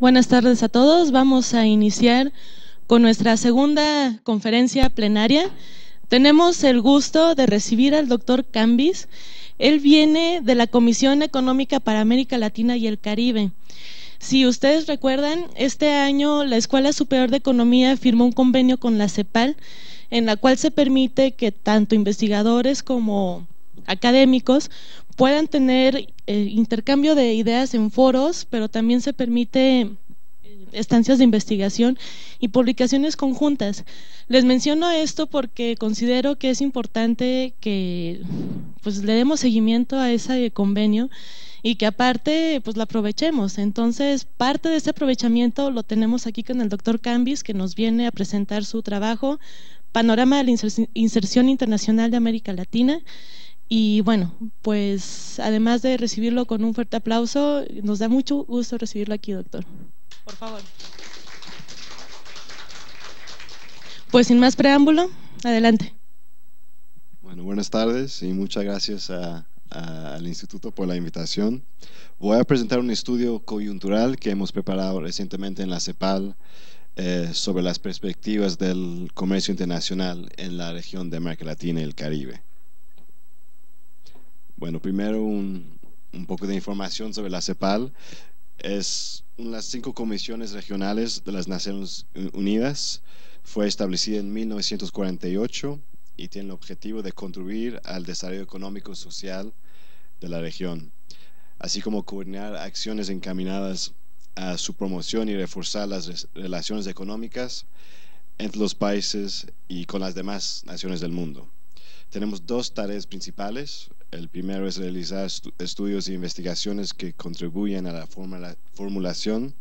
Buenas tardes a todos. Vamos a iniciar con nuestra segunda conferencia plenaria. Tenemos el gusto de recibir al doctor Cambis. Él viene de la Comisión Económica para América Latina y el Caribe. Si ustedes recuerdan, este año la Escuela Superior de Economía firmó un convenio con la CEPAL en la cual se permite que tanto investigadores como académicos puedan tener eh, intercambio de ideas en foros, pero también se permite eh, estancias de investigación y publicaciones conjuntas. Les menciono esto porque considero que es importante que pues, le demos seguimiento a ese convenio y que aparte pues lo aprovechemos. Entonces, parte de ese aprovechamiento lo tenemos aquí con el doctor Cambis, que nos viene a presentar su trabajo, Panorama de la Inserción Internacional de América Latina. Y bueno, pues además de recibirlo con un fuerte aplauso, nos da mucho gusto recibirlo aquí, doctor. Por favor. Pues sin más preámbulo, adelante. Bueno, buenas tardes y muchas gracias al Instituto por la invitación. Voy a presentar un estudio coyuntural que hemos preparado recientemente en la CEPAL eh, sobre las perspectivas del comercio internacional en la región de América Latina y el Caribe. Bueno, primero un, un poco de información sobre la CEPAL. Es una de las cinco comisiones regionales de las Naciones Unidas. Fue establecida en 1948 y tiene el objetivo de contribuir al desarrollo económico y social de la región, así como coordinar acciones encaminadas a su promoción y reforzar las relaciones económicas entre los países y con las demás naciones del mundo. Tenemos dos tareas principales. El primero es realizar estudios e investigaciones que contribuyen a la formulación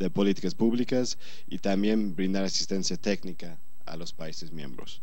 de políticas públicas y también brindar asistencia técnica a los países miembros.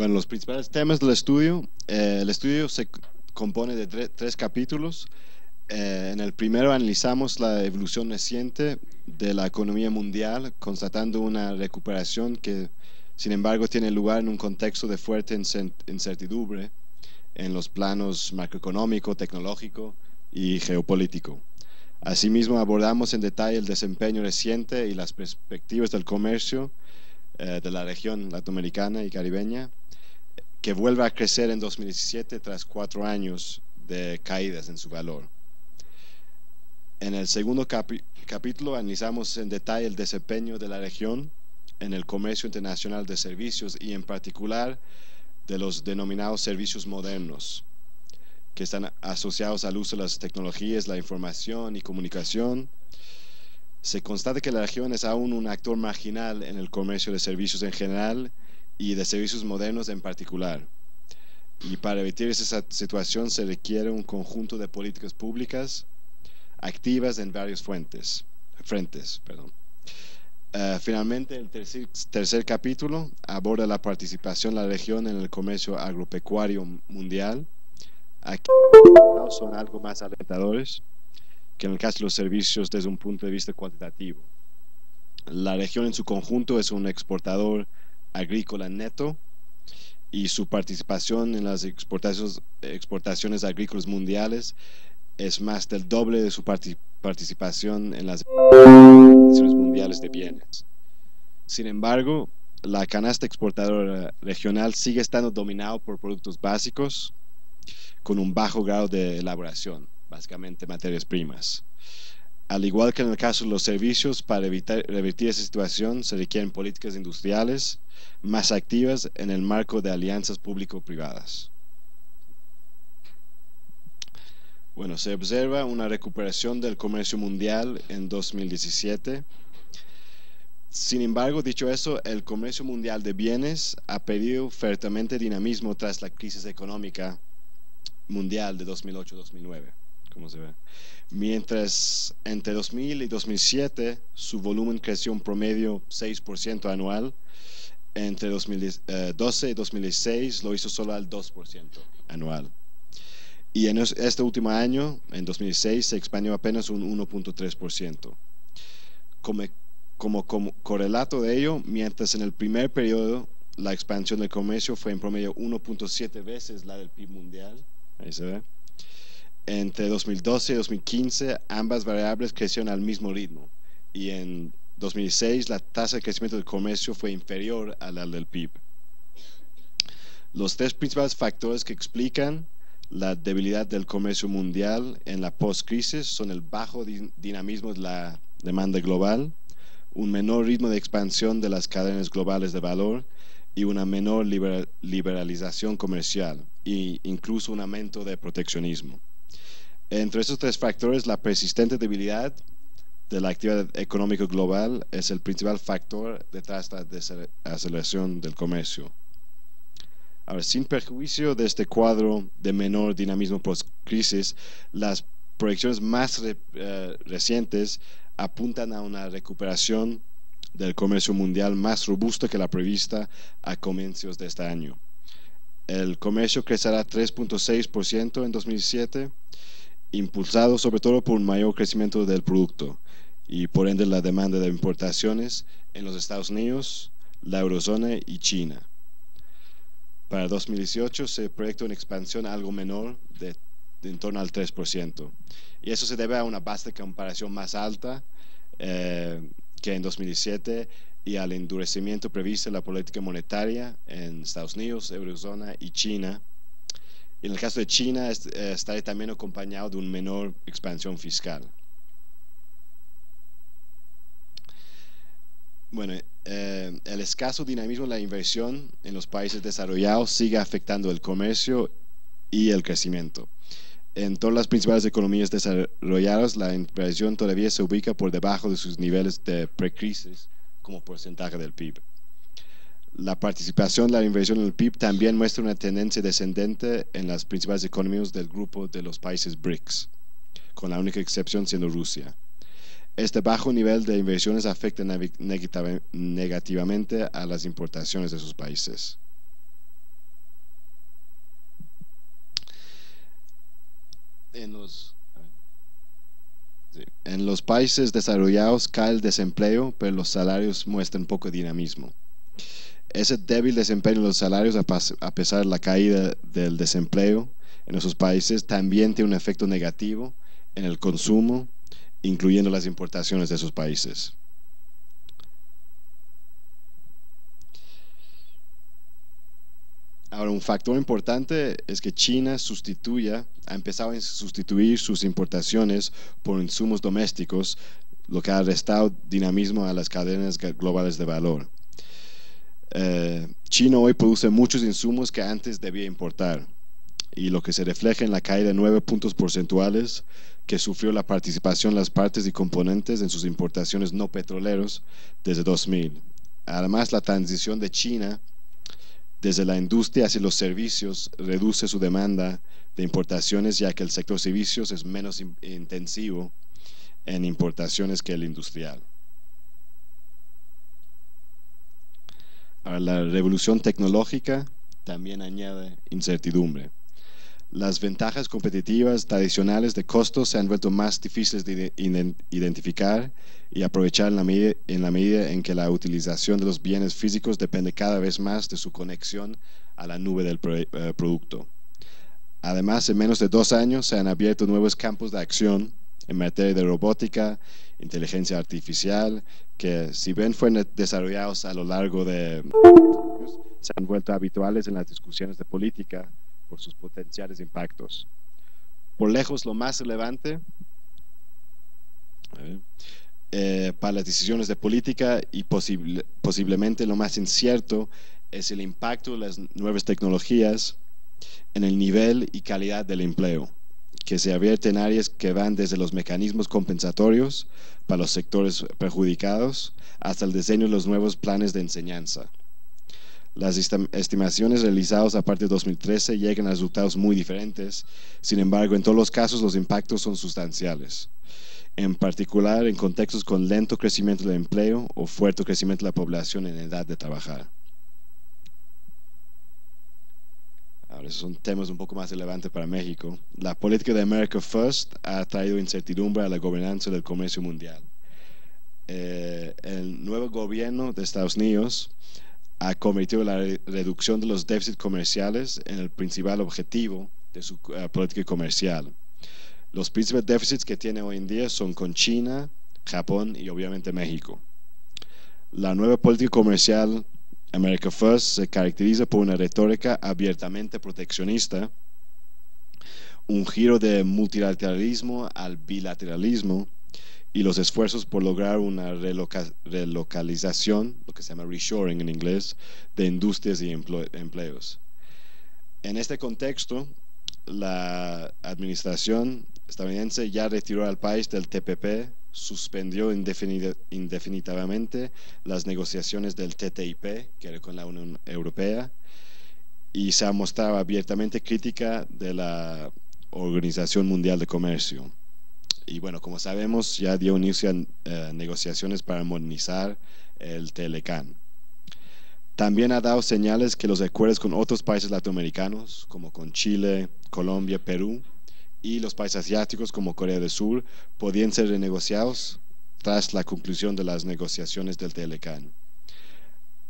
Bueno, los principales temas del estudio. Eh, el estudio se compone de tres capítulos. Eh, en el primero analizamos la evolución reciente de la economía mundial, constatando una recuperación que, sin embargo, tiene lugar en un contexto de fuerte incertidumbre en los planos macroeconómico, tecnológico y geopolítico. Asimismo, abordamos en detalle el desempeño reciente y las perspectivas del comercio eh, de la región latinoamericana y caribeña que vuelve a crecer en 2017 tras cuatro años de caídas en su valor. En el segundo capítulo analizamos en detalle el desempeño de la región en el comercio internacional de servicios y en particular de los denominados servicios modernos, que están asociados al uso de las tecnologías, la información y comunicación. Se constata que la región es aún un actor marginal en el comercio de servicios en general y de servicios modernos en particular. Y para evitar esa situación se requiere un conjunto de políticas públicas activas en varios fuentes, frentes. Perdón. Eh, finalmente, el tercer, tercer, capítulo aborda la participación de la región en el comercio agropecuario mundial. Aquí son algo más alentadores que en el caso de los servicios desde un punto de vista cuantitativo. La región en su conjunto es un exportador agrícola neto y su participación en las exportaciones, agrícolas mundiales es más del doble de su participación en las exportaciones mundiales de bienes. Sin embargo, la canasta exportadora regional sigue estando dominado por productos básicos con un bajo grado de elaboración, básicamente materias primas. Al igual que en el caso de los servicios, para evitar, revertir esa situación se requieren políticas industriales más activas en el marco de alianzas público-privadas. Bueno, se observa una recuperación del comercio mundial en 2017 Sin embargo, dicho eso, el comercio mundial de bienes ha perdido fuertemente dinamismo tras la crisis económica mundial de 2008-2009, como se ve. Mientras entre 2000 y 2007 su volumen creció un promedio 6% anual, entre 2012 y 2016 lo hizo solo al 2% anual. Y en este último año, en 2006, se expandió apenas un 1.3%. Como, como, como correlato de ello, mientras en el primer periodo la expansión del comercio fue en promedio 1.7 veces la del PIB mundial, ahí se ve, entre 2012 y 2015 ambas variables crecieron al mismo ritmo y en 2006 la tasa de crecimiento del comercio fue inferior a la del PIB. Los tres principales factores que explican la debilidad del comercio mundial en la post-crisis son el bajo dinamismo de la demanda global, un menor ritmo de expansión de las cadenas globales de valor y una menor liberalización comercial e incluso un aumento de proteccionismo. Entre estos tres factores, la persistente debilidad de la actividad económica global es el principal factor detrás de la aceleración del comercio. Ahora, sin perjuicio de este cuadro de menor dinamismo post-crisis, las proyecciones más eh, recientes apuntan a una recuperación del comercio mundial más robusta que la prevista a comienzos de este año. El comercio crecerá 3.6% en 2007, impulsado sobre todo por un mayor crecimiento del producto y por ende la demanda de importaciones en los Estados Unidos, la eurozona y China. Para 2018 se proyecta una expansión algo menor de, en torno al 3%. Y eso se debe a una base de comparación más alta eh, que en 2017 y al endurecimiento previsto en la política monetaria en Estados Unidos, Eurozona y China. En el caso de China eh, está también acompañado de una menor expansión fiscal. Bueno, eh, el escaso dinamismo de la inversión en los países desarrollados sigue afectando el comercio y el crecimiento. En todas las principales economías desarrolladas, la inversión todavía se ubica por debajo de sus niveles de precrisis como porcentaje del PIB. La participación de la inversión en el PIB también muestra una tendencia descendente en las principales economías del grupo de los países BRICS, con la única excepción siendo Rusia. Este bajo nivel de inversiones afecta negativamente a las importaciones de sus países. En los, en los países desarrollados cae el desempleo, pero los salarios muestran poco dinamismo. Ese débil desempeño en los salarios, a pesar de la caída del desempleo en esos países, también tiene un efecto negativo en el consumo incluyendo las importaciones de esos países. Ahora, un factor importante es que China sustituya, ha empezado a sustituir sus importaciones por insumos domésticos, lo que ha restado dinamismo a las cadenas globales de valor. Eh, China hoy produce muchos insumos que antes debía importar y lo que se refleja en la caída de nueve puntos porcentuales que sufrió la participación de las partes y componentes en sus importaciones no petroleros desde 2000. Además, la transición de China desde la industria hacia los servicios reduce su demanda de importaciones ya que el sector servicios es menos intensivo en importaciones que el industrial. La revolución tecnológica también añade incertidumbre. Las ventajas competitivas tradicionales de costos se han vuelto más difíciles de identificar y aprovechar en la, medida, en que la utilización de los bienes físicos depende cada vez más de su conexión a la nube del eh, producto. Además, en menos de dos años se han abierto nuevos campos de acción en materia de robótica, inteligencia artificial, que si bien fueron desarrollados a lo largo de se han vuelto habituales en las discusiones de política por sus potenciales impactos. Por lejos, lo más relevante eh, para las decisiones de política y posiblemente lo más incierto es el impacto de las nuevas tecnologías en el nivel y calidad del empleo, que se advierten áreas que van desde los mecanismos compensatorios para los sectores perjudicados hasta el diseño de los nuevos planes de enseñanza. Las estimaciones realizadas a partir de 2013 llegan a resultados muy diferentes, sin embargo, en todos los casos los impactos son sustanciales, en particular en contextos con lento crecimiento del empleo o fuerte crecimiento de la población en edad de trabajar. Ahora, son temas un poco más relevantes para México. La política de America First ha traído incertidumbre a la gobernanza del comercio mundial. Eh, el nuevo gobierno de Estados Unidos ha convertido la reducción de los déficits comerciales en el principal objetivo de su eh, política comercial. Los principales déficits que tiene hoy en día son con China, Japón y obviamente México. La nueva política comercial America First se caracteriza por una retórica abiertamente proteccionista, un giro de multilateralismo al bilateralismo y los esfuerzos por lograr una relocalización, lo que se llama reshoring en inglés, de industrias y empleos. En este contexto, la administración estadounidense ya retiró al país del TPP, suspendió indefinidamente las negociaciones del TTIP, que era con la Unión Europea, y se ha mostrado abiertamente crítica de la Organización Mundial de Comercio. Y bueno, como sabemos, ya dio inicio a eh, negociaciones para modernizar el Telecan. También ha dado señales que los acuerdos con otros países latinoamericanos, como con Chile, Colombia, Perú, y los países asiáticos como Corea del Sur podían ser renegociados tras la conclusión de las negociaciones del Telecan.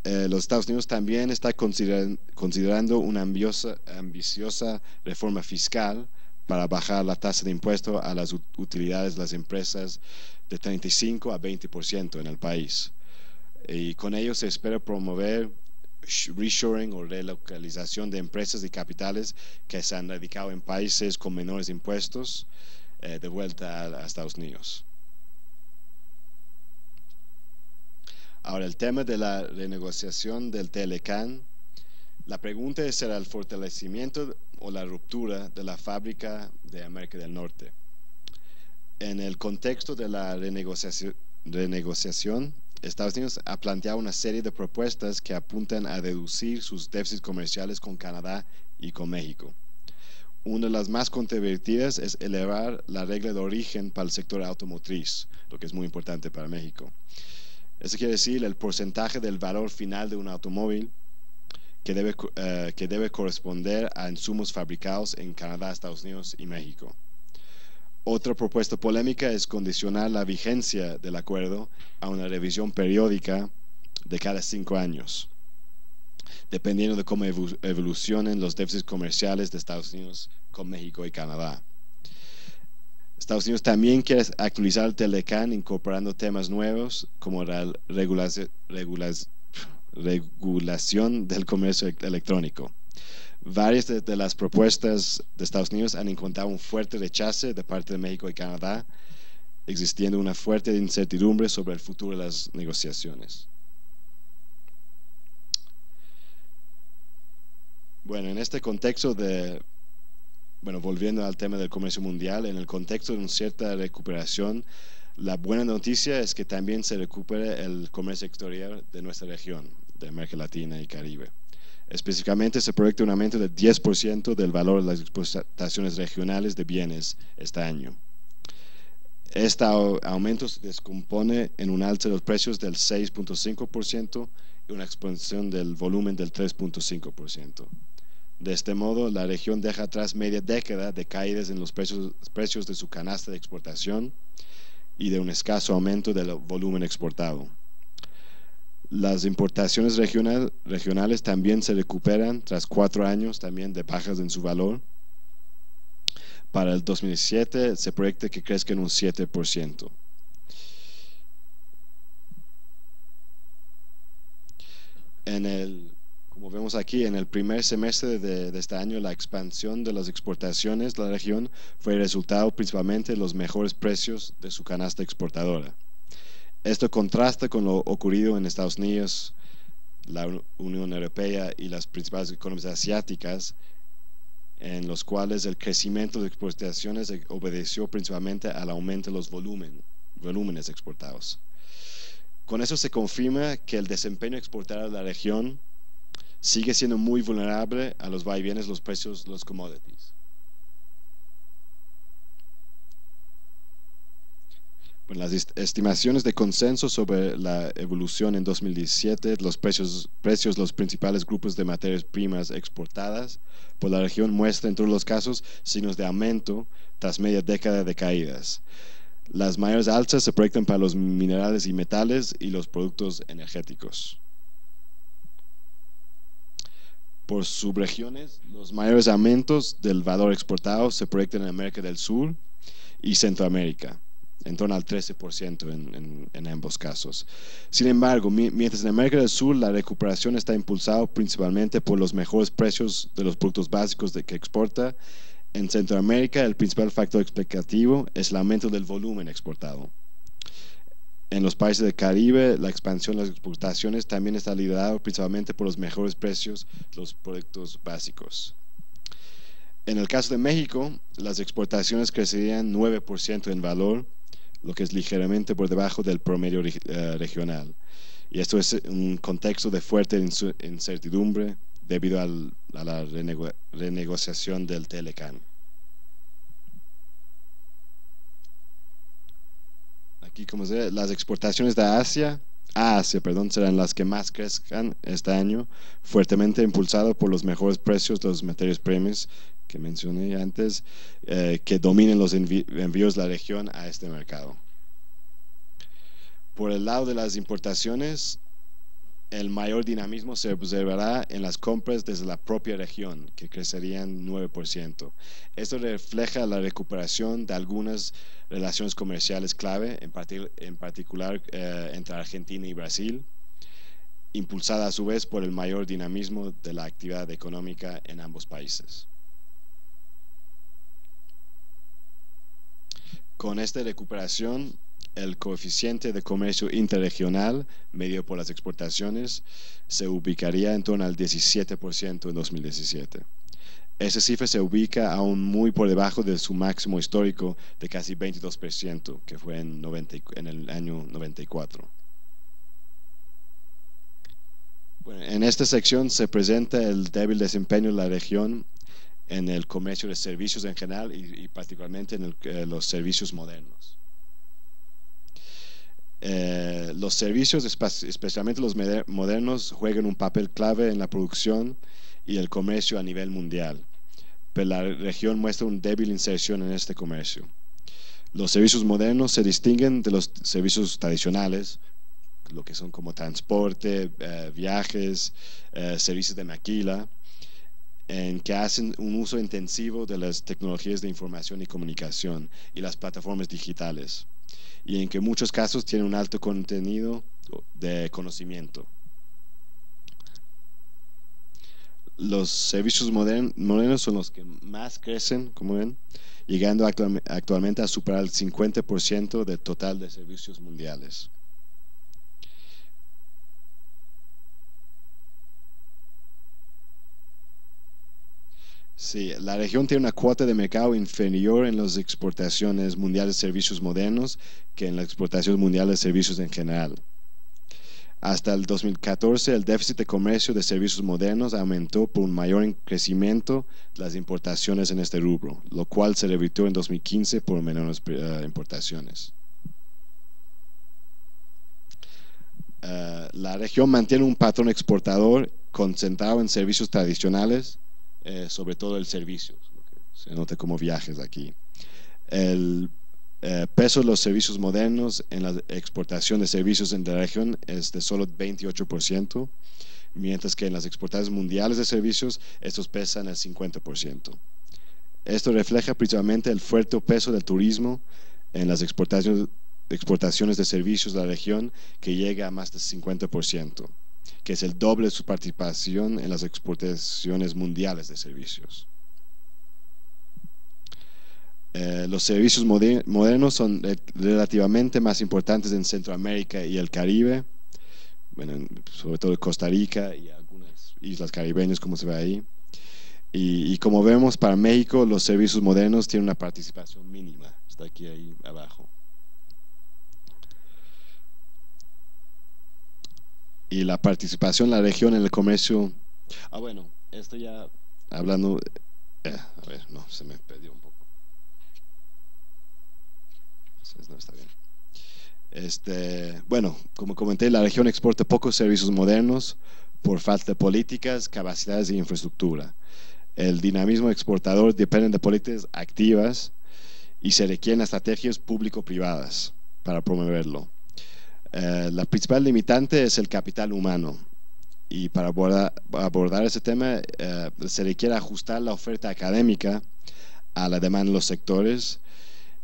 Eh, los Estados Unidos también está considerando una ambiciosa, ambiciosa, reforma fiscal para bajar la tasa de impuesto a las utilidades de las empresas de 35 a 20% en el país. Y con ello se espera promover reshoring o relocalización de empresas y capitales que se han radicado en países con menores impuestos eh, de vuelta a, Estados Unidos. Ahora, el tema de la renegociación del Telecan, la pregunta es el fortalecimiento o la ruptura de la fábrica de América del Norte. En el contexto de la renegociación, renegociación Estados Unidos ha planteado una serie de propuestas que apuntan a reducir sus déficits comerciales con Canadá y con México. Una de las más controvertidas es elevar la regla de origen para el sector automotriz, lo que es muy importante para México. Eso quiere decir el porcentaje del valor final de un automóvil que debe, eh, que debe corresponder a insumos fabricados en Canadá, Estados Unidos y México. Otra propuesta polémica es condicionar la vigencia del acuerdo a una revisión periódica de cada cinco años, dependiendo de cómo evolucionen los déficits comerciales de Estados Unidos con México y Canadá. Estados Unidos también quiere actualizar el Telecan incorporando temas nuevos como la regulación del comercio electrónico. Varias de, las propuestas de Estados Unidos han encontrado un fuerte rechazo de parte de México y Canadá, existiendo una fuerte incertidumbre sobre el futuro de las negociaciones. Bueno, en este contexto de, bueno, volviendo al tema del comercio mundial, en el contexto de una cierta recuperación, la buena noticia es que también se recupera el comercio exterior de nuestra región, de América Latina y Caribe. Específicamente se proyecta un aumento del 10% del valor de las exportaciones regionales de bienes este año. Este aumento se descompone en un alza de los precios del 6.5% y una expansión del volumen del 3.5%. De este modo, la región deja atrás media década de caídas en los precios, precios de su canasta de exportación y de un escaso aumento del volumen exportado. Las importaciones regionales también se recuperan tras cuatro años también de bajas en su valor. Para el 2007 se proyecta que crezca en un 7%. En el, como vemos aquí, en el primer semestre de, de, este año, la expansión de las exportaciones de la región fue el resultado principalmente de los mejores precios de su canasta exportadora. Esto contrasta con lo ocurrido en Estados Unidos, la Unión Europea y las principales economías asiáticas, en los cuales el crecimiento de exportaciones obedeció principalmente al aumento de los volúmenes exportados. Con eso se confirma que el desempeño exportado de la región sigue siendo muy vulnerable a los vaivienes los precios los commodities. Las estimaciones de consenso sobre la evolución en 2017, los precios, precios los principales grupos de materias primas exportadas por la región muestran en todos los casos signos de aumento tras media década de caídas. Las mayores alzas se proyectan para los minerales y metales y los productos energéticos. Por subregiones, los mayores aumentos del valor exportado se proyectan en América del Sur y Centroamérica en torno al 13% en, ambos casos. Sin embargo, mientras en América del Sur la recuperación está impulsada principalmente por los mejores precios de los productos básicos de que exporta, en Centroamérica el principal factor explicativo es el aumento del volumen exportado. En los países del Caribe, la expansión de las exportaciones también está liderada principalmente por los mejores precios de los productos básicos. En el caso de México, las exportaciones crecerían 9% en valor, lo que es ligeramente por debajo del promedio eh, regional. Y esto es un contexto de fuerte incertidumbre debido a la renegociación del Telecan. Aquí, como se ve, las exportaciones de Asia, a Asia, perdón, serán las que más crezcan este año, fuertemente impulsado por los mejores precios de los materiales premios que mencioné antes, eh, que dominen los envíos de la región a este mercado. Por el lado de las importaciones, el mayor dinamismo se observará en las compras desde la propia región, que crecerían 9%. Esto refleja la recuperación de algunas relaciones comerciales clave, en, particular eh, entre Argentina y Brasil, impulsada a su vez por el mayor dinamismo de la actividad económica en ambos países. Con esta recuperación, el coeficiente de comercio interregional, medio por las exportaciones, se ubicaría en torno al 17% en 2017. Esa cifra se ubica aún muy por debajo de su máximo histórico de casi 22%, que fue en, en el año 94. en esta sección se presenta el débil desempeño de la región en el comercio de servicios en general y, particularmente en eh, los servicios modernos. Eh, los servicios, especialmente los modernos, juegan un papel clave en la producción y el comercio a nivel mundial, pero la región muestra una débil inserción en este comercio. Los servicios modernos se distinguen de los servicios tradicionales, lo que son como transporte, eh, viajes, servicios de maquila, en que hacen un uso intensivo de las tecnologías de información y comunicación y las plataformas digitales, y en que en muchos casos tienen un alto contenido de conocimiento. Los servicios modernos son los que más crecen, como ven, llegando actualmente a superar el 50% del total de servicios mundiales. Sí, la región tiene una cuota de mercado inferior en las exportaciones mundiales de servicios modernos que en las exportaciones mundiales de servicios en general. Hasta el 2014, el déficit de comercio de servicios modernos aumentó por un mayor crecimiento de las importaciones en este rubro, lo cual se revirtió en 2015 por menores eh, importaciones. Eh, la región mantiene un patrón exportador concentrado en servicios tradicionales, eh, sobre todo el servicio, se nota como viajes aquí. El eh, peso de los servicios modernos en la exportación de servicios en la región es de solo 28%, mientras que en las exportaciones mundiales de servicios estos pesan el 50%. Esto refleja principalmente el fuerte peso del turismo en las exportaciones, exportaciones de servicios de la región que llega a más del 50% que es el doble de su participación en las exportaciones mundiales de servicios. Eh, los servicios modernos son relativamente más importantes en Centroamérica y el Caribe, sobre todo Costa Rica y algunas islas caribeñas, como se ve ahí. Y, como vemos, para México los servicios modernos tienen una participación mínima. Está aquí ahí abajo. Y la participación de la región en el comercio. Ah, bueno, esto ya hablando. Eh, a ver, no, se me perdió un poco. No está bien. Este, bueno, como comenté, la región exporta pocos servicios modernos por falta de políticas, capacidades e infraestructura. El dinamismo exportador depende de políticas activas y se requieren estrategias público-privadas para promoverlo. Eh, la principal limitante es el capital humano y para abordar, ese tema eh, se requiere ajustar la oferta académica a la demanda de los sectores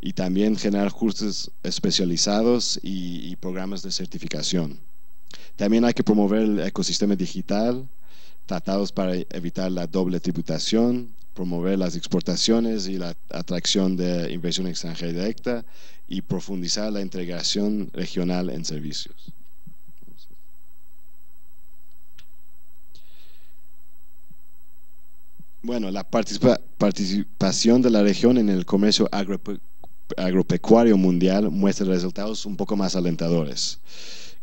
y también generar cursos especializados y programas de certificación. También hay que promover el ecosistema digital, tratados para evitar la doble tributación, promover las exportaciones y la atracción de inversión extranjera directa y profundizar la integración regional en servicios. Bueno, la participación de la región en el comercio agropecuario mundial muestra resultados un poco más alentadores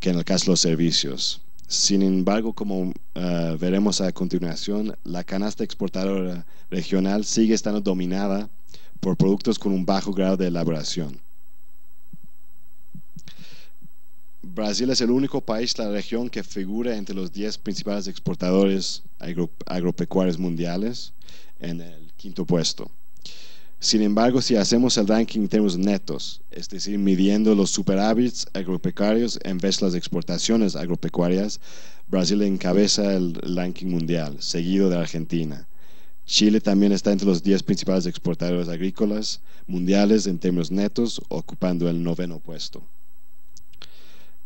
que en el caso de los servicios. Sin embargo, como eh, veremos a continuación, la canasta exportadora regional sigue estando dominada por productos con un bajo grado de elaboración. Brasil es el único país de la región que figura entre los 10 principales exportadores agropecuarios mundiales en el quinto puesto. Sin embargo, si hacemos el ranking en términos netos, es decir, midiendo los superávits agropecuarios en vez de las exportaciones agropecuarias, Brasil encabeza el ranking mundial, seguido de Argentina. Chile también está entre los 10 principales exportadores agrícolas mundiales en términos netos, ocupando el noveno puesto.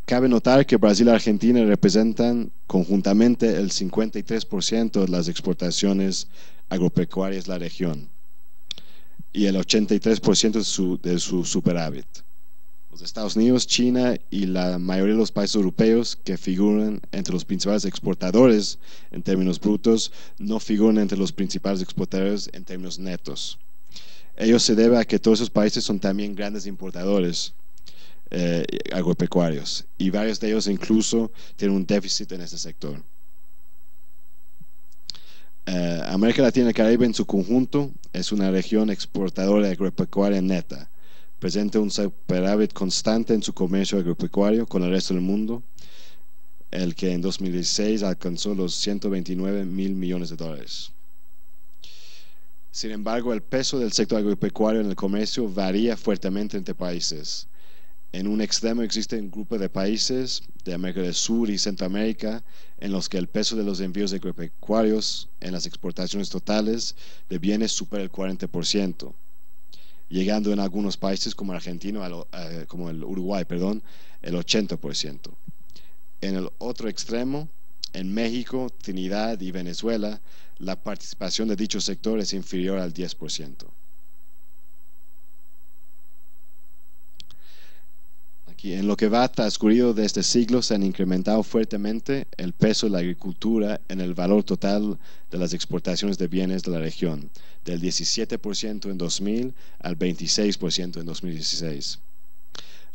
Cabe notar que Brasil y Argentina representan conjuntamente el 53% de las exportaciones agropecuarias de la región y el 83% de su, de su superávit. Los Estados Unidos, China y la mayoría de los países europeos que figuran entre los principales exportadores en términos brutos no figuran entre los principales exportadores en términos netos. Ello se debe a que todos esos países son también grandes importadores eh, agropecuarios y varios de ellos incluso tienen un déficit en este sector. Eh, América Latina y Caribe en su conjunto es una región exportadora agropecuaria neta. Presenta un superávit constante en su comercio agropecuario con el resto del mundo, el que en 2016 alcanzó los 129 mil millones de dólares. Sin embargo, el peso del sector agropecuario en el comercio varía fuertemente entre países. En un extremo existe un grupo de países de América del Sur y Centroamérica en los que el peso de los envíos agropecuarios en las exportaciones totales de bienes supera el 40%, llegando en algunos países como Argentina, eh, como el Uruguay, perdón, el 80%. En el otro extremo, en México, Trinidad y Venezuela, la participación de dicho sector es inferior al 10%. En lo que va transcurrido de este siglo se han incrementado fuertemente el peso de la agricultura en el valor total de las exportaciones de bienes de la región, del 17% en 2000 al 26% en 2016.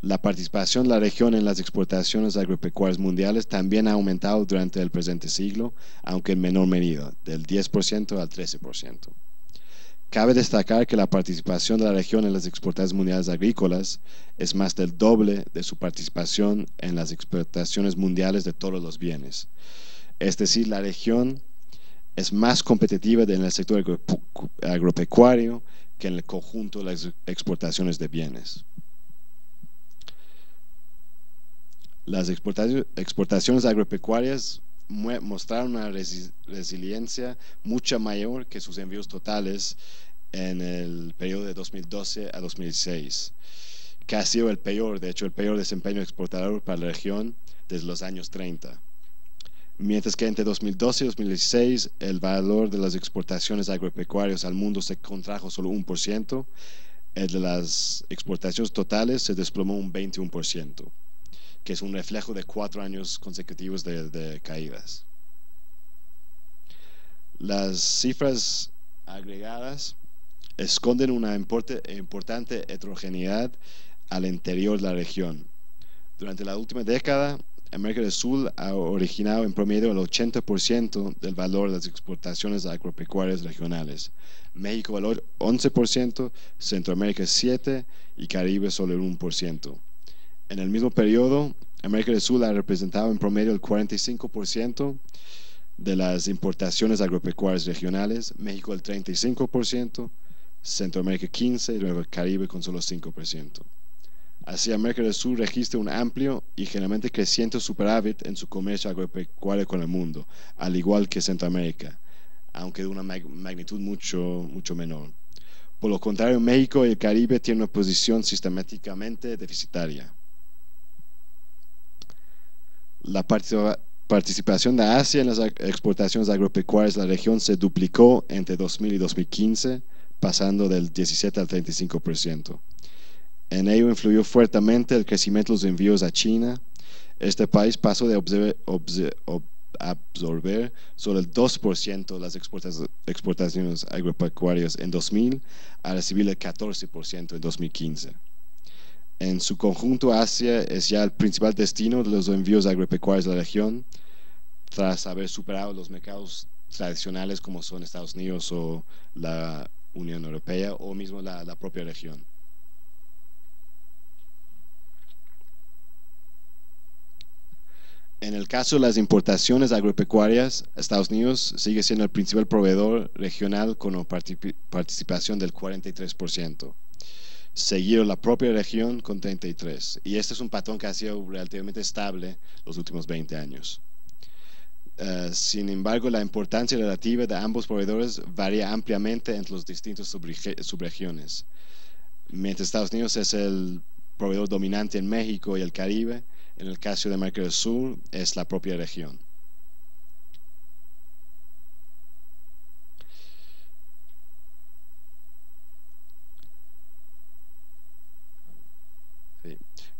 La participación de la región en las exportaciones agropecuarias mundiales también ha aumentado durante el presente siglo, aunque en menor medida, del 10% al 13%. Cabe destacar que la participación de la región en las exportaciones mundiales agrícolas es más del doble de su participación en las exportaciones mundiales de todos los bienes. Es decir, la región es más competitiva en el sector agropecuario que en el conjunto de las exportaciones de bienes. Las exportaciones agropecuarias mostraron una resiliencia mucha mayor que sus envíos totales en el periodo de 2012 a 2016, que ha sido el peor, de hecho, el peor desempeño exportador para la región desde los años 30. Mientras que entre 2012 y 2016 el valor de las exportaciones agropecuarias al mundo se contrajo solo un por ciento, el de las exportaciones totales se desplomó un 21%, que es un reflejo de cuatro años consecutivos de, caídas. Las cifras agregadas esconden una importante heterogeneidad al interior de la región. Durante la última década, América del Sur ha originado en promedio el 80% del valor de las exportaciones agropecuarias regionales. México valor 11%, Centroamérica 7% y Caribe solo el 1%. En el mismo periodo, América del Sur ha representado en promedio el 45% de las importaciones agropecuarias regionales, México el 35%, Centroamérica 15% y luego el Caribe con solo 5%. Así, América del Sur registra un amplio y generalmente creciente superávit en su comercio agropecuario con el mundo, al igual que Centroamérica, aunque de una magnitud mucho, mucho menor. Por lo contrario, México y el Caribe tienen una posición sistemáticamente deficitaria. La participación de Asia en las exportaciones agropecuarias de la región se duplicó entre 2000 y 2015, pasando del 17 al 35%. En ello influyó fuertemente el crecimiento de los envíos a China. Este país pasó de absorber solo el 2% de las exportaciones agropecuarias en 2000 a recibir el 14% en 2015. En su conjunto, Asia es ya el principal destino de los envíos agropecuarios de la región, tras haber superado los mercados tradicionales como son Estados Unidos o la Unión Europea o mismo la propia región. En el caso de las importaciones agropecuarias, Estados Unidos sigue siendo el principal proveedor regional con una participación del 43%, seguido la propia región con 33%. Y este es un patrón que ha sido relativamente estable los últimos 20 años. Eh, sin embargo, la importancia relativa de ambos proveedores varía ampliamente entre los distintos subregiones. Mientras Estados Unidos es el proveedor dominante en México y el Caribe, en el caso de América del Sur es la propia región.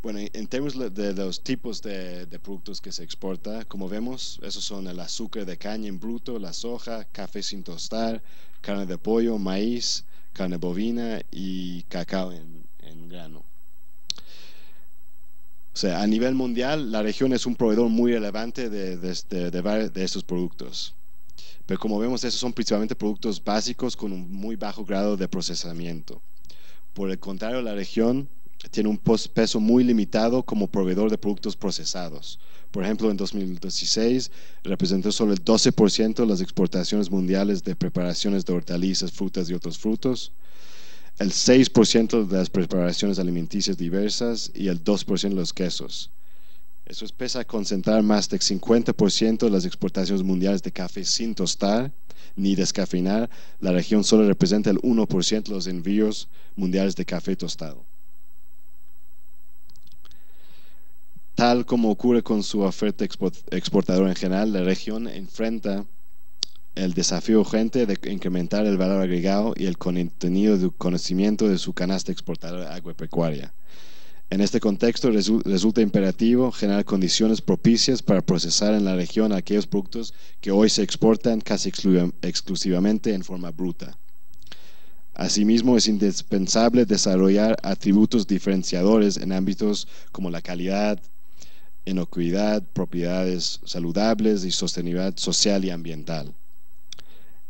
Bueno, en términos de los tipos de, productos que se exporta, como vemos, esos son el azúcar de caña en bruto, la soja, café sin tostar, carne de pollo, maíz, carne bovina y cacao en grano. O sea, a nivel mundial, la región es un proveedor muy relevante de, de, estos productos. Pero como vemos, esos son principalmente productos básicos con un muy bajo grado de procesamiento. Por el contrario, la región tiene un peso muy limitado como proveedor de productos procesados. Por ejemplo, en 2016 representó solo el 12% de las exportaciones mundiales de preparaciones de hortalizas, frutas y otros frutos el 6% de las preparaciones alimenticias diversas y el 2% de los quesos. Eso es pese a concentrar más del 50% de las exportaciones mundiales de café sin tostar ni descafeinar, la región solo representa el 1% de los envíos mundiales de café tostado. Tal como ocurre con su oferta exportadora en general, la región enfrenta el desafío urgente de incrementar el valor agregado y el contenido de conocimiento de su canasta exportadora agropecuaria. En este contexto resulta imperativo generar condiciones propicias para procesar en la región aquellos productos que hoy se exportan casi exclusivamente en forma bruta. Asimismo, es indispensable desarrollar atributos diferenciadores en ámbitos como la calidad, inocuidad, propiedades saludables y sostenibilidad social y ambiental.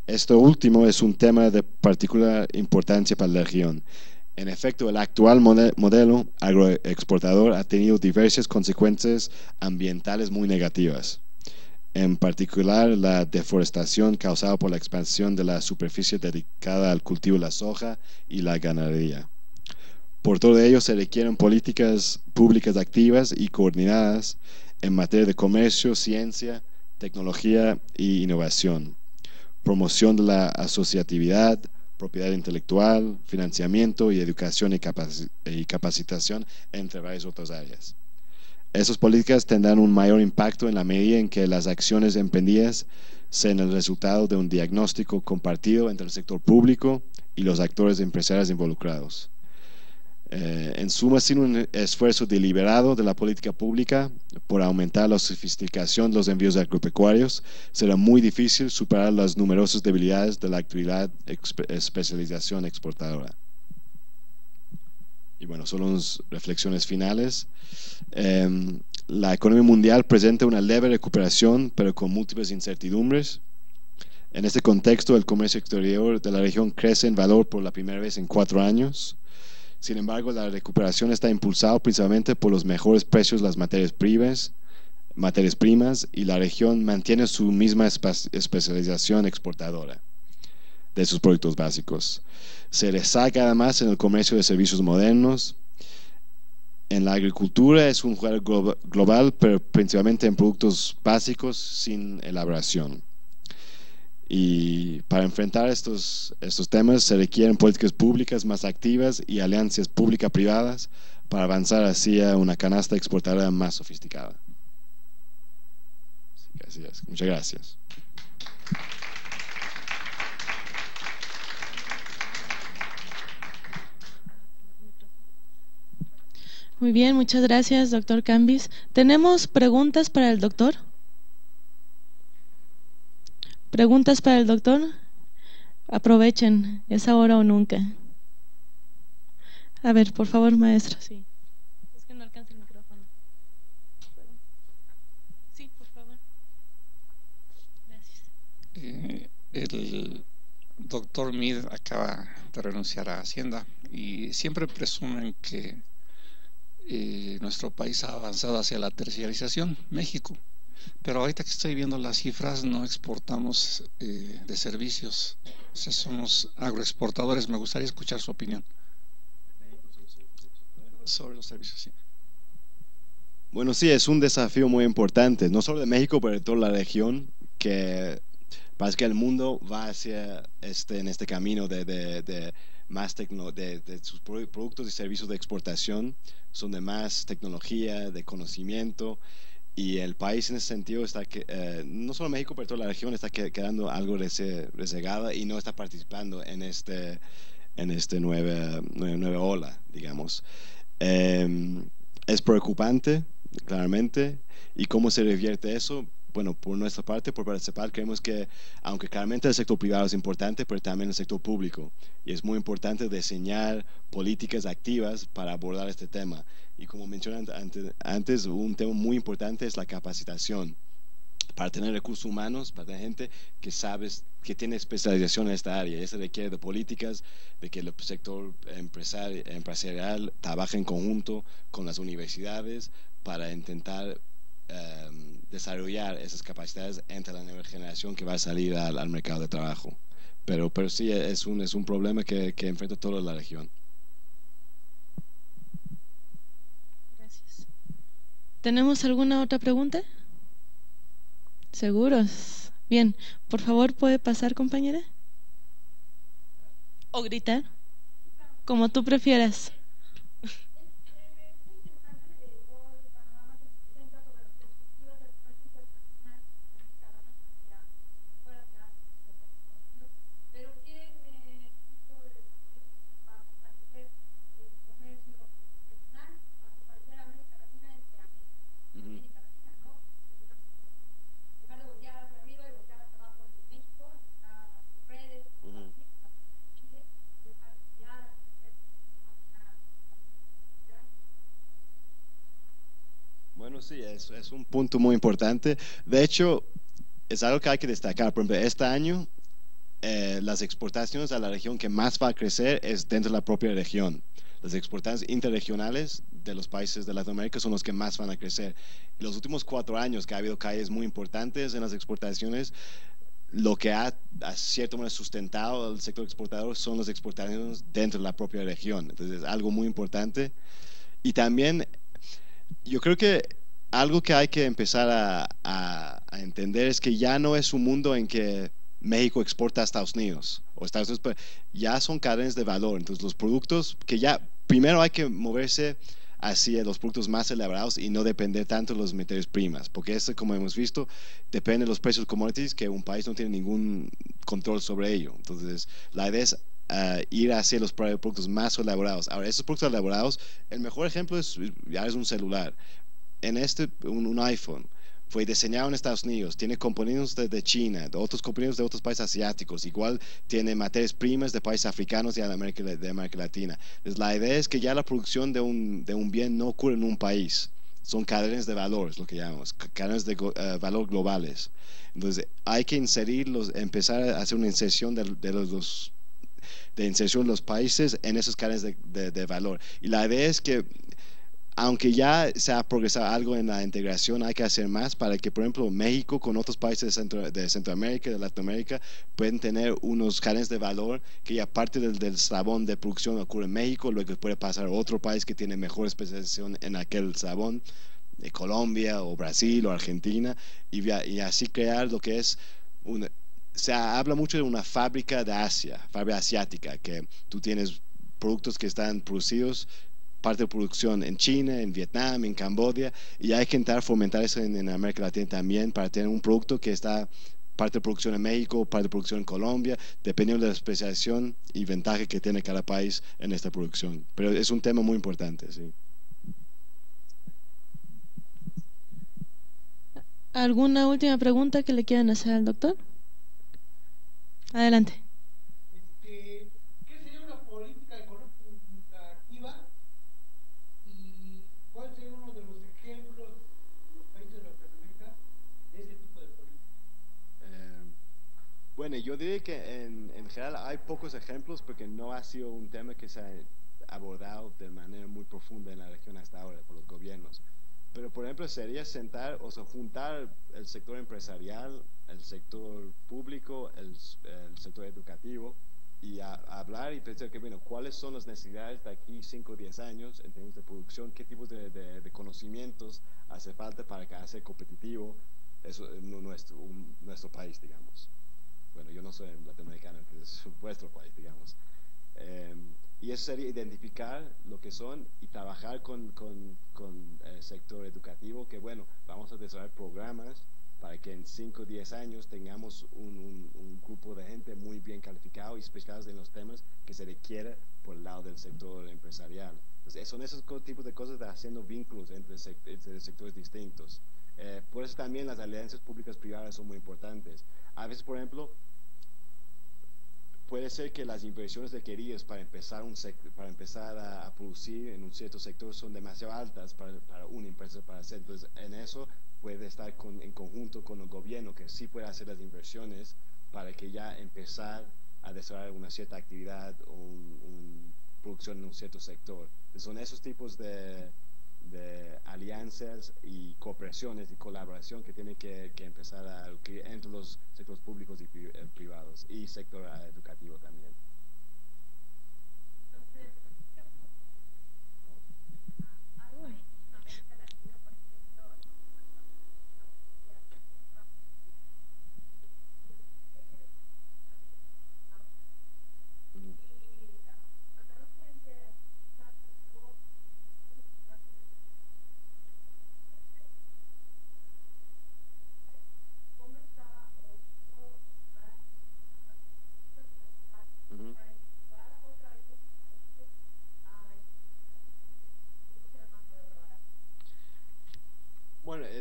Esto último es un tema de particular importancia para la región. En efecto, el actual modelo agroexportador ha tenido diversas consecuencias ambientales muy negativas. En particular, la deforestación causada por la expansión de la superficie dedicada al cultivo de la soja y la ganadería. Por todo ello, se requieren políticas públicas activas y coordinadas en materia de comercio, ciencia, tecnología e innovación promoción de la asociatividad, propiedad intelectual, financiamiento y educación y, capacitación, entre varias otras áreas. Esas políticas tendrán un mayor impacto en la medida en que las acciones emprendidas sean el resultado de un diagnóstico compartido entre el sector público y los actores empresariales involucrados. Eh, en suma, sin un esfuerzo deliberado de la política pública por aumentar la sofisticación de los envíos agropecuarios, será muy difícil superar las numerosas debilidades de la actividad especialización exportadora. Y bueno, solo unas reflexiones finales. Em, la economía mundial presenta una leve recuperación, pero con múltiples incertidumbres. En este contexto, el comercio exterior de la región crece en valor por la primera vez en cuatro años sin embargo, la recuperación está impulsada principalmente por los mejores precios de las materias primas, materias primas y la región mantiene su misma especialización exportadora de sus productos básicos. Se resalta además en el comercio de servicios modernos. En la agricultura es un juego global, pero principalmente en productos básicos sin elaboración. Y para enfrentar estos, estos temas se requieren políticas públicas más activas y alianzas pública-privadas para avanzar hacia una canasta exportadora más sofisticada. Gracias. Muchas gracias. Muy bien, muchas gracias, doctor Cambis. ¿Tenemos preguntas para el doctor? ¿Preguntas para el doctor? Aprovechen, es ahora o nunca. A ver, por favor, maestro. Sí. Es que no alcanza el micrófono. Sí, por favor. Gracias. Eh, el doctor Mid acaba de renunciar a Hacienda y siempre presumen que eh, nuestro país ha avanzado hacia la terciarización, México. Pero ahorita que estoy viendo las cifras, no exportamos eh, de servicios. Somos agroexportadores. Me gustaría escuchar su opinión sobre los servicios. Bueno, sí, es un desafío muy importante, no solo de México, pero de toda la región, que parece que el mundo va hacia este, en este camino de, de, más tecno, de, de, sus productos y servicios de exportación, son de más tecnología, de conocimiento, y el país en ese sentido está que eh, no solo México pero toda la región está quedando algo rezagada y no está participando en este en este nueva, nueva, ola digamos. Em, es preocupante claramente y cómo se revierte eso bueno, por nuestra parte, por participar, creemos que, aunque claramente el sector privado es importante, pero también el sector público. Y es muy importante diseñar políticas activas para abordar este tema. Y como mencioné antes, un tema muy importante es la capacitación para tener recursos humanos, para tener gente que sabe, que tiene especialización en esta área. Eso requiere de políticas, de que el sector empresarial, trabaje en conjunto con las universidades para intentar em, desarrollar esas capacidades entre la nueva generación que va a salir al, mercado de trabajo. Pero, pero sí es un, es un problema que, que enfrenta toda la región. ¿Tenemos alguna otra pregunta? ¿Seguros? Bien, por favor, ¿puede pasar, compañera? ¿O gritar? Como tú prefieras. Sí, es, es, un punto muy importante. De hecho, es algo que hay que destacar. Por ejemplo, este año eh, las exportaciones a la región que más va a crecer es dentro de la propia región. Las exportaciones interregionales de los países de Latinoamérica son los que más van a crecer. En los últimos cuatro años que ha habido caídas muy importantes en las exportaciones, lo que ha, a cierto modo, sustentado al sector exportador son las exportaciones dentro de la propia región. Entonces, es algo muy importante. Y también, yo creo que algo que hay que empezar a, entender es que ya no es un mundo en que México exporta a Estados Unidos o Estados Unidos, ya son cadenas de valor. Entonces los productos que ya, primero hay que moverse hacia los productos más elaborados y no depender tanto de los materias primas, porque eso, como hemos visto, depende de los precios commodities que un país no tiene ningún control sobre ello. Entonces, la idea es ir hacia los productos más elaborados. Ahora, esos productos elaborados, el mejor ejemplo es, ya es un celular. En este, un, iPhone fue diseñado en Estados Unidos, tiene componentes de, China, de otros componentes de otros países asiáticos, igual tiene materias primas de países africanos y de América, de América Latina. Entonces, la idea es que ya la producción de un, de un bien no ocurre en un país, son cadenas de valor, es lo que llamamos, cadenas de eh, valor globales. Entonces, hay que inserirlos, empezar a hacer una inserción de, de los, de inserción de los países en esas cadenas de, de, valor. Y la idea es que aunque ya se ha progresado algo en la integración, hay que hacer más para que, por ejemplo, México con otros países de, Centro, de Centroamérica, de Latinoamérica, pueden tener unos cadenas de valor que ya parte del, del sabón de producción ocurre en México, luego puede pasar a otro país que tiene mejor especialización en aquel sabón, de Colombia o Brasil o Argentina, y, así crear lo que es se habla mucho de una fábrica de Asia, fábrica asiática, que tú tienes productos que están producidos parte de producción en China, en Vietnam, en Camboya, y hay que intentar fomentar eso en, América Latina también para tener un producto que está parte de producción en México, parte de producción en Colombia, dependiendo de la especialización y ventaja que tiene cada país en esta producción. Pero es un tema muy importante, sí. ¿Alguna última pregunta que le quieran hacer al doctor? Adelante. Bueno, yo diría que en, en, general hay pocos ejemplos porque no ha sido un tema que se ha abordado de manera muy profunda en la región hasta ahora por los gobiernos. Pero, por ejemplo, sería sentar, o sea, juntar el sector empresarial, el sector público, el, sector educativo y hablar y pensar que, bueno, cuáles son las necesidades de aquí 5 o 10 años en términos de producción, qué tipos de, conocimientos hace falta para que hacer competitivo eso, nuestro, nuestro país, digamos bueno, yo no soy latinoamericano, entonces es vuestro país, digamos. Em, y eso sería identificar lo que son y trabajar con, con, con, el sector educativo, que bueno, vamos a desarrollar programas para que en 5 o 10 años tengamos un, un, grupo de gente muy bien calificado y especializados en los temas que se requiere por el lado del sector empresarial. Entonces, son esos tipos de cosas de haciendo vínculos entre, entre sectores distintos. Eh, por eso también las alianzas públicas privadas son muy importantes. A veces, por ejemplo, puede ser que las inversiones requeridas para empezar, un para empezar a, producir en un cierto sector son demasiado altas para, para una empresa para hacer. Entonces, en eso puede estar en conjunto con el gobierno que sí puede hacer las inversiones para que ya empezar a desarrollar una cierta actividad o una producción en un cierto sector. son esos tipos de, de alianzas y cooperaciones y colaboración que tiene que, que empezar a entre los sectores públicos y eh, privados y sector eh, educativo también.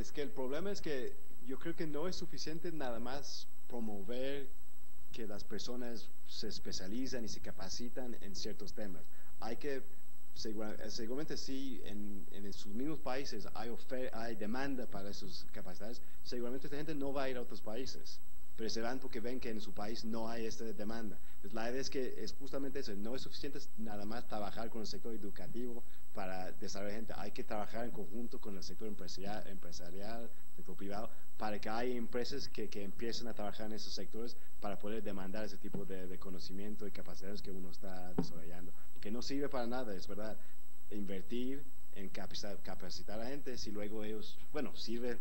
Es que el problema es que yo creo que no es suficiente nada más promover que las personas se especializan y se capacitan en ciertos temas. Hay que, seguramente sí, en, en sus mismos países hay, hay demanda para sus capacidades, seguramente esta gente no va a ir a otros países, pero se van porque ven que en su país no hay esta demanda. Pues la idea es que es justamente eso, no es suficiente nada más trabajar con el sector educativo para desarrollar gente, hay que trabajar en conjunto con el sector empresarial, empresarial sector privado, para que haya empresas que, que, empiecen a trabajar en esos sectores para poder demandar ese tipo de, conocimiento y capacidades que uno está desarrollando. Porque no sirve para nada, es verdad, invertir en capacitar, capacitar a gente si luego ellos, bueno, sirve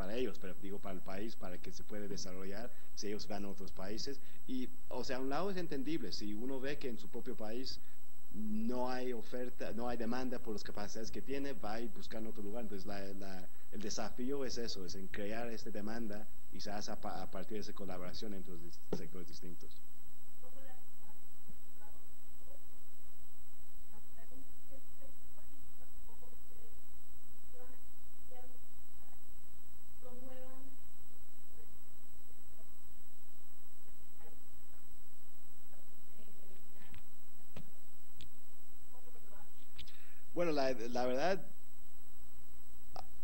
para ellos, pero digo para el país, para que se pueda desarrollar si ellos van a otros países. Y, o sea, a un lado es entendible, si uno ve que en su propio país no hay oferta, no hay demanda por las capacidades que tiene, va a ir buscando otro lugar. Entonces, el desafío es eso, es en crear esta demanda y se hace a, partir de esa colaboración entre los sectores distintos. Bueno, la, verdad,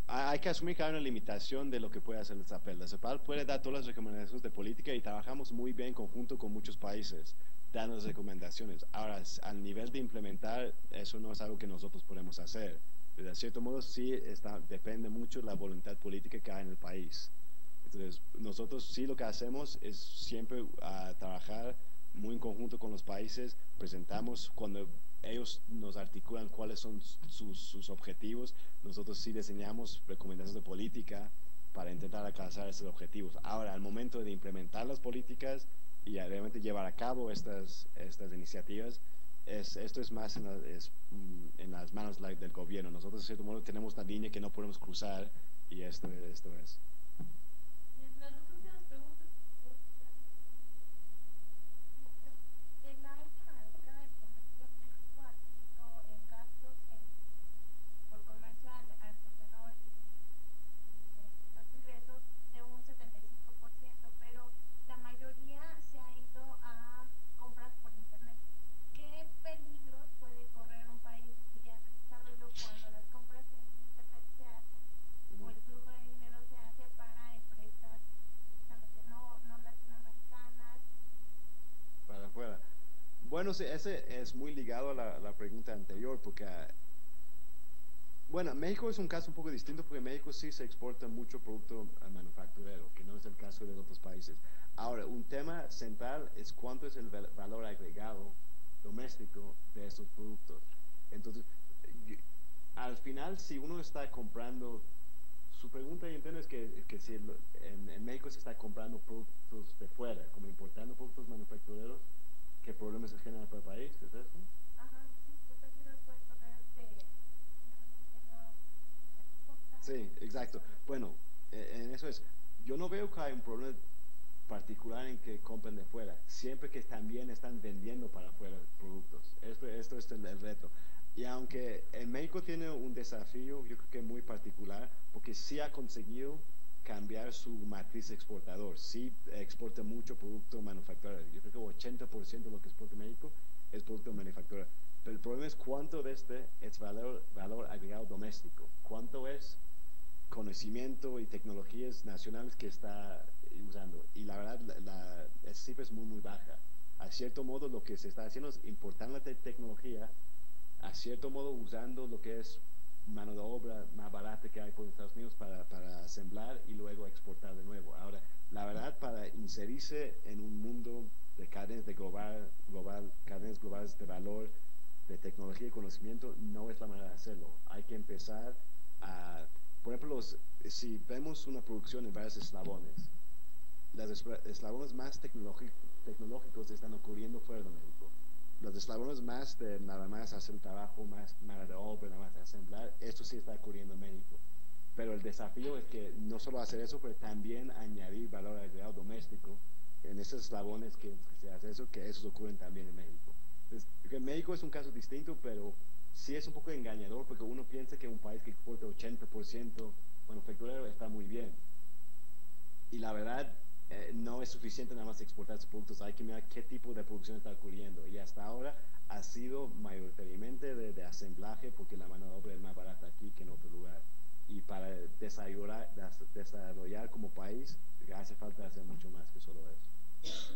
hay que asumir que hay una limitación de lo que puede hacer el CEPAL. El CEPAL puede dar todas las recomendaciones de política y trabajamos muy bien en conjunto con muchos países dando recomendaciones. Ahora, al nivel de implementar, eso no es algo que nosotros podemos hacer. De cierto modo, sí está, depende mucho de la voluntad política que hay en el país. Entonces, nosotros sí lo que hacemos es siempre uh, trabajar muy en conjunto con los países, presentamos cuando ellos nos articulan cuáles son sus, sus, objetivos, nosotros sí diseñamos recomendaciones de política para intentar alcanzar esos objetivos. Ahora, al momento de implementar las políticas y realmente llevar a cabo estas, estas iniciativas, es, esto es más en, la, es, mm, en las manos del gobierno. Nosotros, de cierto modo, tenemos una línea que no podemos cruzar y esto, esto es. Bueno, sí, ese es muy ligado a la, pregunta anterior, porque, bueno, México es un caso un poco distinto, porque México sí se exporta mucho producto manufacturero, que no es el caso de otros países. Ahora, un tema central es cuánto es el valor agregado doméstico de estos productos. Entonces, al final, si uno está comprando, su pregunta, entiendo, es que, que si en, en México se está comprando productos de fuera, como importando productos manufactureros, qué problemas se generan para el país, ¿es eso? Ajá, sí, exacto. Bueno, eh, en eso es. Yo no veo que hay un problema particular en que compren de fuera, siempre que también están vendiendo para afuera productos. Esto, esto es el, el, reto. Y aunque en México tiene un desafío, yo creo que muy particular, porque sí ha conseguido cambiar su matriz exportador. Sí exporta mucho producto manufacturero. Yo creo que 80% de lo que exporta México es producto manufacturero. Pero el problema es cuánto de este es valor, valor agregado doméstico. Cuánto es conocimiento y tecnologías nacionales que está usando. Y la verdad, la, la cifra es muy, muy baja. A cierto modo, lo que se está haciendo es importar la tecnología, a cierto modo usando lo que es mano de obra más barata que hay por Estados Unidos para, para asemblar y luego exportar de nuevo. Ahora, la verdad, para inserirse en un mundo de cadenas de global, global, cadenas globales de valor, de tecnología y conocimiento, no es la manera de hacerlo. Hay que empezar a, por ejemplo, si vemos una producción en varios eslabones, los eslabones más tecnológicos están ocurriendo fuera de México los eslabones más de nada más hacer un trabajo más nada de obra, nada más de asemblar, esto sí está ocurriendo en México. Pero el desafío es que no solo hacer eso, pero también añadir valor agregado doméstico en esos eslabones que, se hace eso, que esos ocurren también en México. Entonces, México es un caso distinto, pero sí es un poco engañador porque uno piensa que un país que exporta 80% manufacturero está muy bien. Y la verdad, eh, no es suficiente nada más exportar sus productos, hay que mirar qué tipo de producción está ocurriendo. Y hasta ahora ha sido mayoritariamente de, asemblaje porque la mano de obra es más barata aquí que en otro lugar. Y para desarrollar como país hace falta hacer mucho más que solo eso.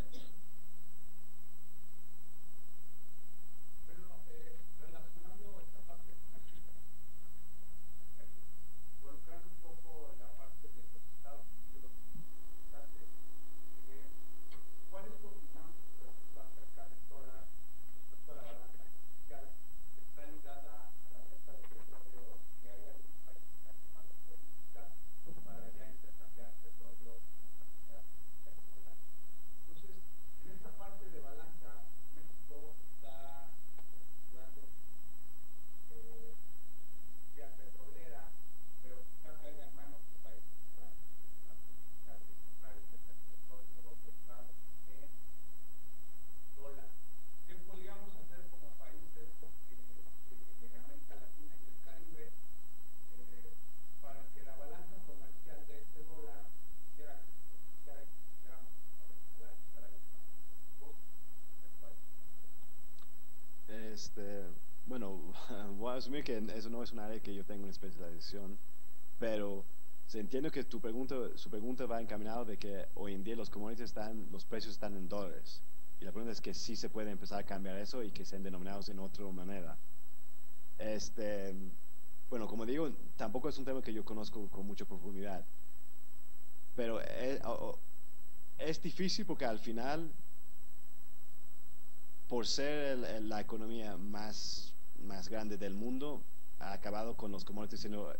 Asumir que eso no es un área que yo tengo en especialización, pero entiendo que tu pregunta, su pregunta va encaminado de que hoy en día los commodities están, los precios están en dólares. Y la pregunta es que sí se puede empezar a cambiar eso y que sean denominados en otra manera. Este, bueno, como digo, tampoco es un tema que yo conozco con mucha profundidad. Pero es, es difícil porque al final, por ser la economía más, más grande del mundo, ha acabado con los commodities siendo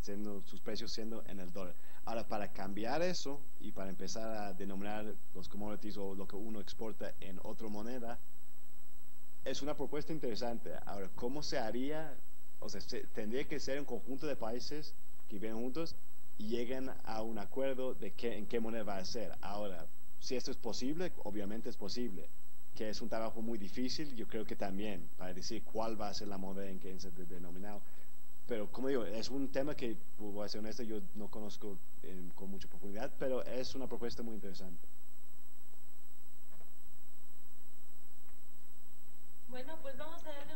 siendo, sus precios siendo en el dólar. Ahora, para cambiar eso y para empezar a denominar los commodities o lo que uno exporta en otra moneda, es una propuesta interesante. Ahora, ¿cómo se haría? O sea, tendría que ser un conjunto de países que viven juntos y lleguen a un acuerdo de qué, en qué moneda va a ser. Ahora, si esto es posible, obviamente es posible. Que es un trabajo muy difícil, yo creo que también, para decir cuál va a ser la moneda en que se denominado. Pero como digo, es un tema que, voy a ser honesto, yo no conozco con mucha profundidad, pero es una propuesta muy interesante. Bueno, pues vamos a darle